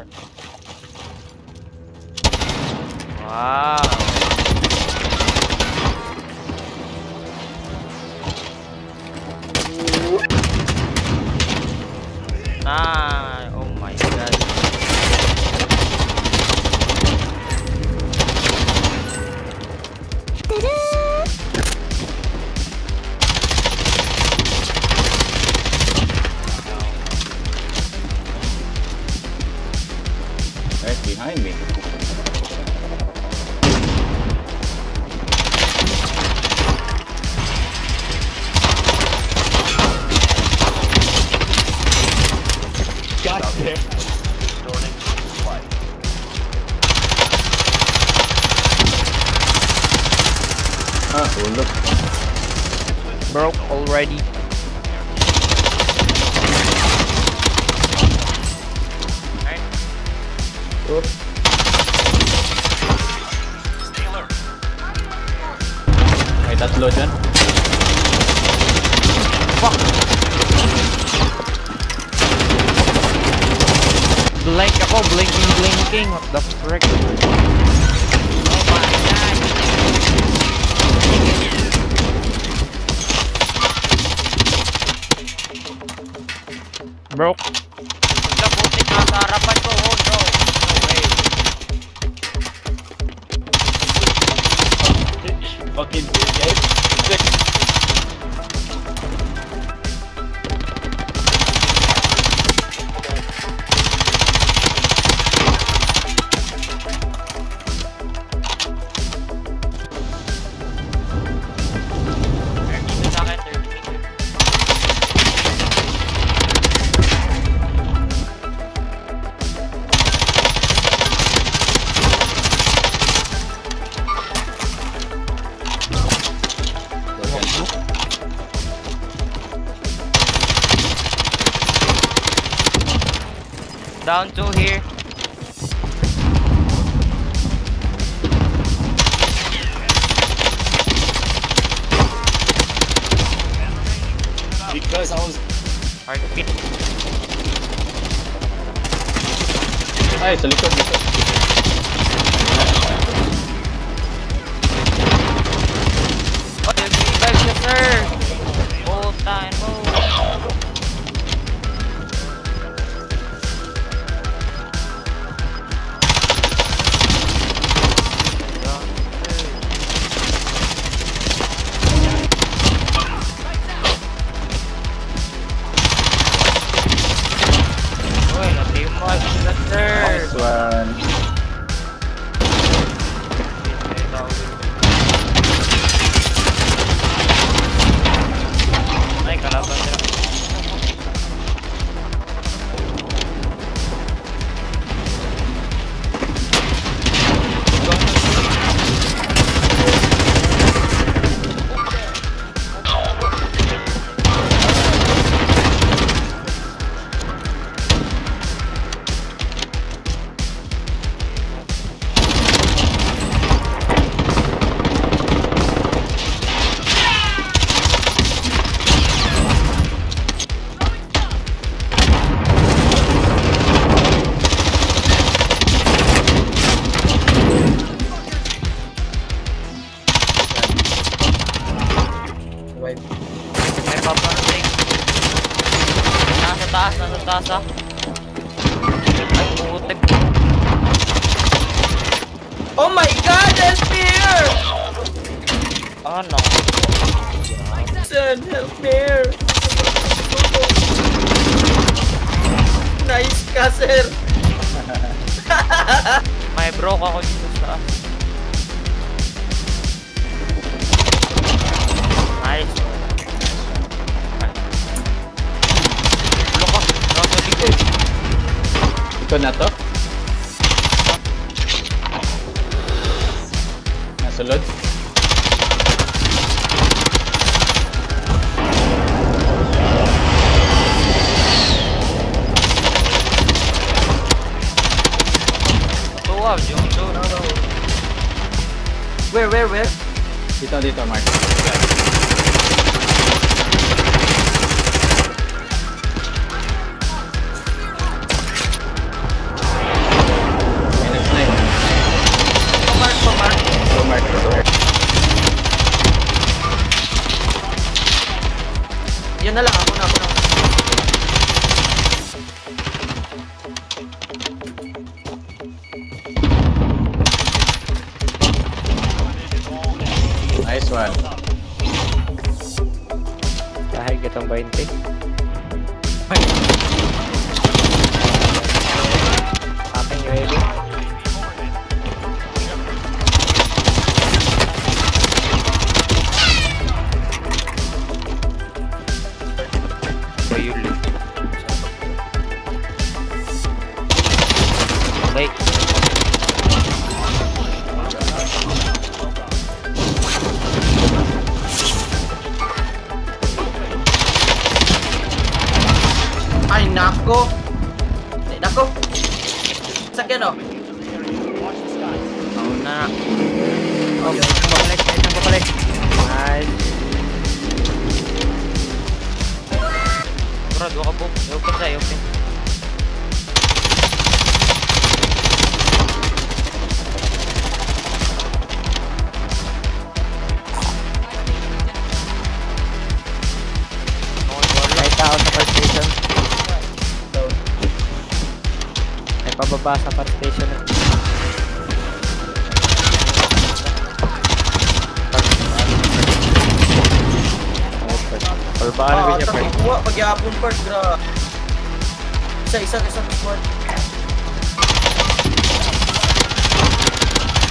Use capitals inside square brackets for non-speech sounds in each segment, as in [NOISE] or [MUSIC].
happen. Wow. Right behind me. Got there. Ah, tulog. Broke already. Oop. May tatlo dyan. Blank ako, blinking, blinking. What the frick? Oh my god. Broke. Fucking Down two here. Because I was... Heartbeat. Ay, sa likod, likod. Oh, one. Ano? Son, help me here! Nice ka, sir! [LAUGHS] May broke ako dito sa. Nice. Look up. Nasa likod. Ito na to? Nasulod? Tuwa, Where, where, where? Dito, dito, Mark. One. Sakyan oh! Mau na. Oh, isang babalik, isang babalik. Nice. Bro, dua ka. Open sa open. May Pababa sa fire station. Or baka na Ah, siya tapos kuha, pagyapon first, gra. Isa, isa, isa, smart.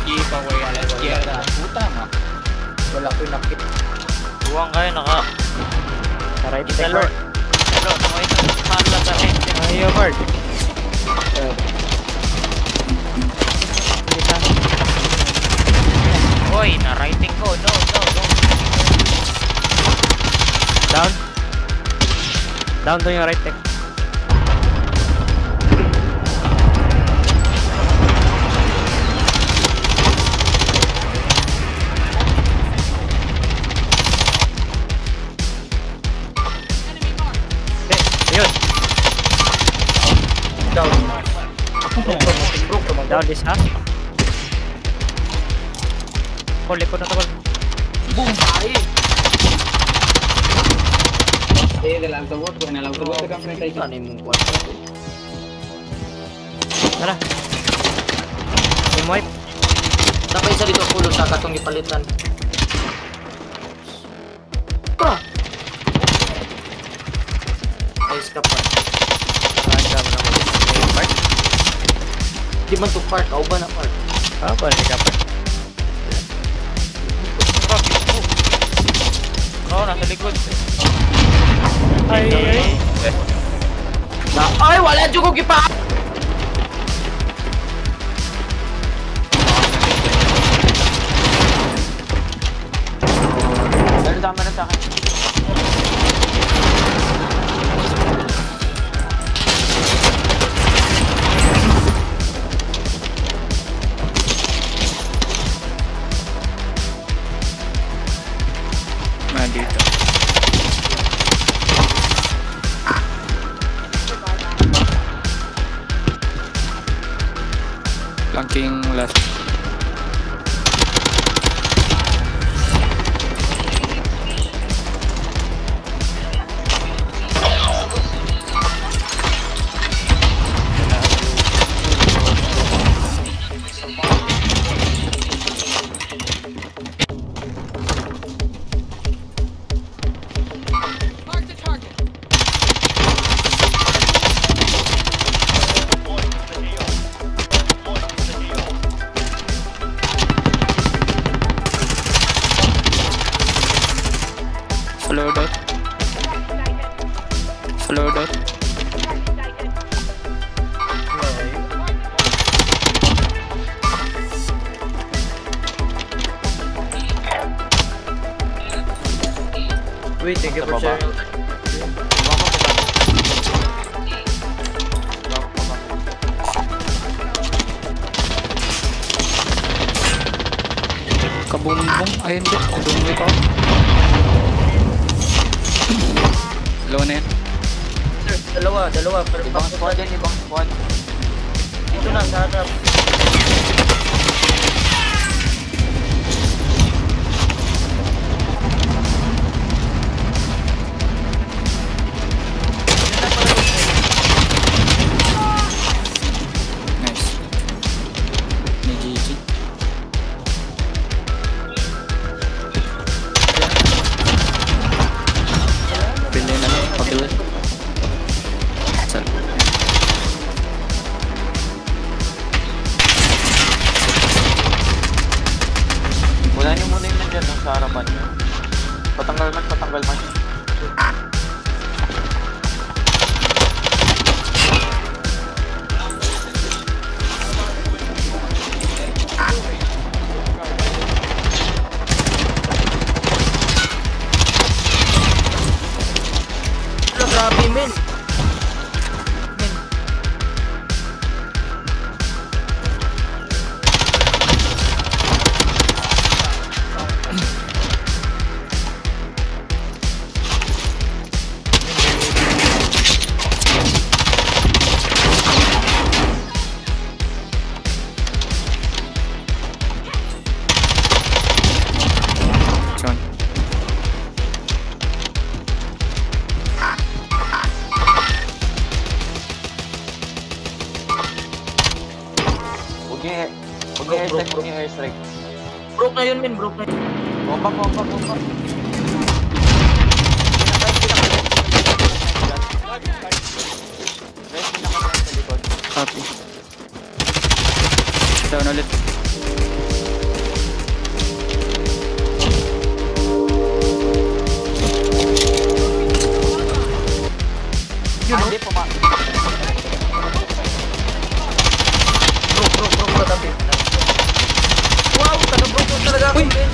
Giveaway a la izquierda. Puta ma. Wala ko nakit. Buwang kayo, naka... Sa right side. lord. Hello, naka isang pala sa right. Ayaw, Bart. Kita. Down to yung right tech. Down. Down this ha. Call, likod na to. Boom! Ay! Eh, del autobot, pues en el autobot te compran ahí. Ano yung kwarto? Tara. Team wipe. Napay isa dito pulo sa katong ipalitan. Bro! Ayos ka pa. Ah, dami na. Di man to park, au ba na park? Ah, ba, hindi ka pa. Bro, bisko. Bro, nasa likod. Ay, ay, ay. Na, ay, wala dyan ko kipa! Meron sa meron sa akin. Wait, thank you for sharing. Kabumbong. Ay, hindi. Kabumbong ko. Dalawa na yan. Sir, dalawa, dalawa. Pero ibang squad yan, ibang squad. Dito na, sa harap. Man yun. Patanggal man, patanggal man. Wala, Niyo airstrike. Broke na yun, men. Broke na yun. Bomba, bomba, bomba. Copy. Down ulit.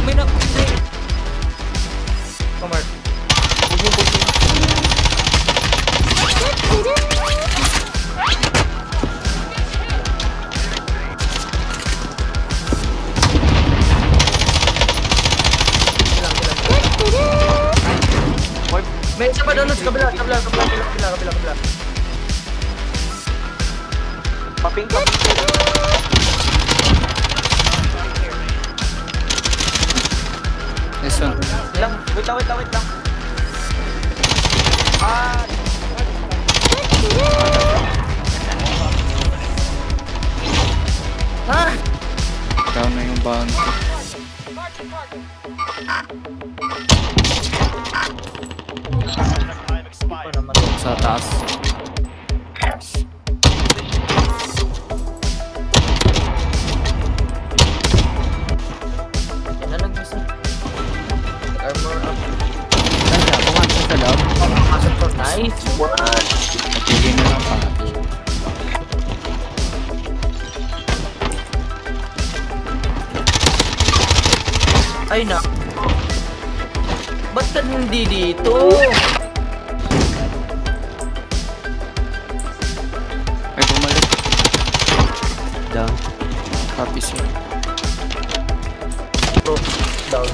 May na... Kamart. Pugi, pugi. Ilang, ilang. Boy, May isa pa doon kabila, kabila, kabila, kabila, kabila, kabila, kabila. paping, paping. One. Lang, wait lang, wait lang, wait lang. Ah, Ha? Down na yung naman? Sa taas. Down. Siya. Bro, down.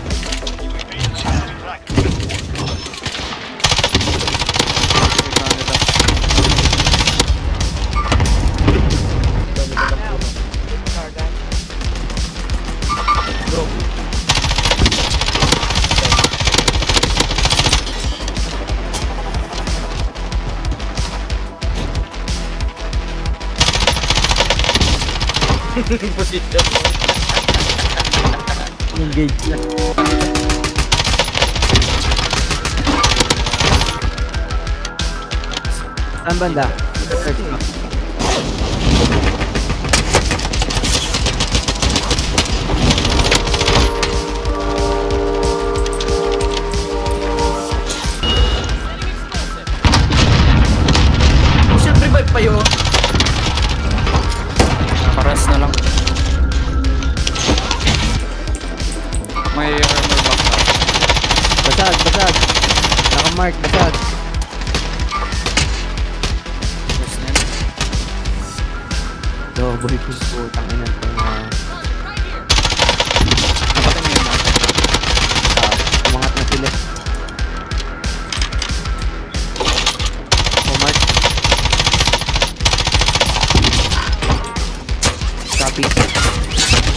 Position. Engage na. Saan banda? Siyempre First na yun. Double push po. Tangin na. Napatay mo yun na. Umangat na sila. Pumark. Copy.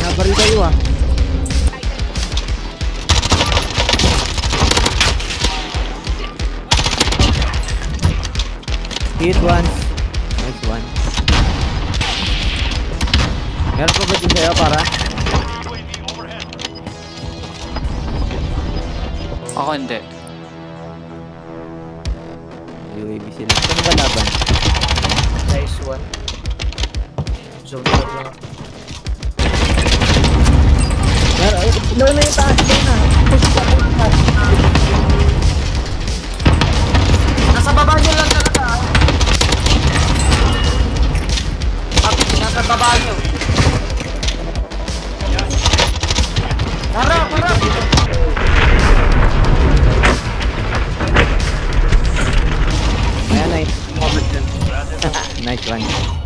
Nabaril kayo ah. Hit once. Nice one. Meron pa ba din sa'yo para? Ako hindi. UAV sila. Saan ba laban? Nice one. Zone out lang. Low na yung taas, na. Push pa. Nasa baba nyo lang talaga. Nasa baba nyo. Harap, harap. Ayan, nice. nice one.